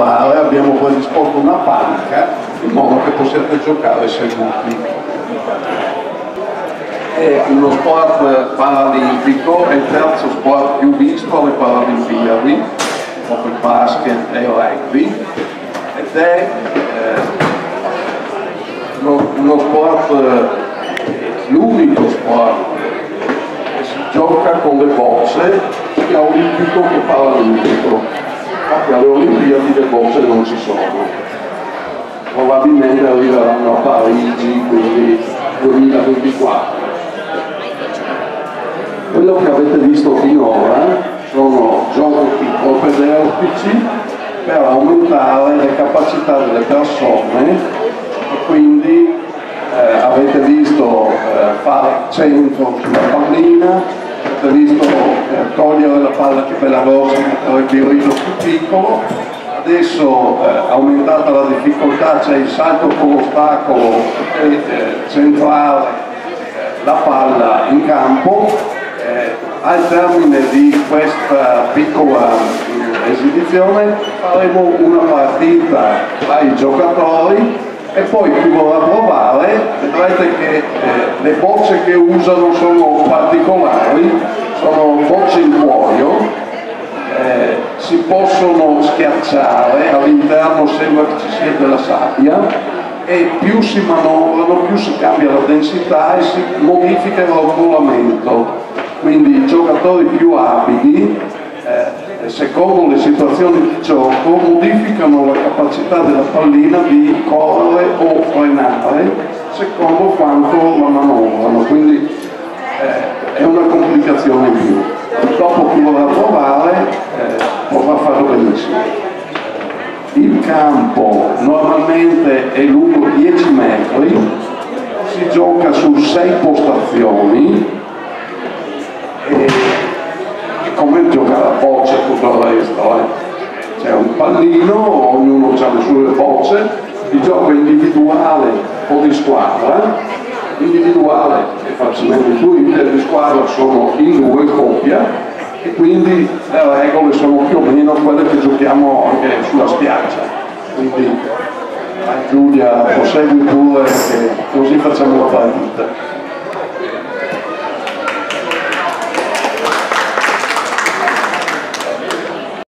abbiamo predisposto una panca in modo che possiate giocare seduti. È uno sport paralimpico, è il terzo sport più visto alle Paralimpiadi, dopo il basket e il rugby, ed è eh, uno, sport, eh, l'unico sport che si gioca con le bocce sia olimpico che paralimpico infatti alle Olimpiadi le bocce non ci sono. Probabilmente arriveranno a Parigi quindi 2024 quello che avete visto finora sono giochi propedeutici per aumentare le capacità delle persone e quindi eh, avete visto eh, fare centro sulla pallina visto eh, togliere la palla più bella grossa e mettere il birrino più piccolo. Adesso eh, aumentata la difficoltà c'è il salto con l'ostacolo e eh, centrare eh, la palla in campo. Eh, al termine di questa piccola esibizione faremo una partita tra i giocatori e poi chi vorrà provare vedrete che eh, le bocce che usano sono particolari, sono bocce in cuoio, eh, si possono schiacciare, all'interno sembra che ci sia della sabbia e più si manovrano, più si cambia la densità e si modifica il rotolamento. Quindi i giocatori più abili eh, secondo le situazioni di gioco modificano la capacità della pallina di correre frenare secondo quanto la manovrano, quindi eh, è una complicazione in più. Dopo chi vorrà provare eh, potrà farlo benissimo. Il campo normalmente è lungo 10 metri, si gioca su 6 postazioni e come giocare a bocce tutto il resto. Eh. C'è un pallino, ognuno ha le sue bocce, il gioco individuale o di squadra, individuale è facilmente intuibile, di squadra sono in due coppia e quindi le regole sono più o meno quelle che giochiamo anche sulla spiaggia. Quindi Giulia prosegui pure che così facciamo la partita.